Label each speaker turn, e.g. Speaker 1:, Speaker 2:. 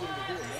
Speaker 1: Yeah.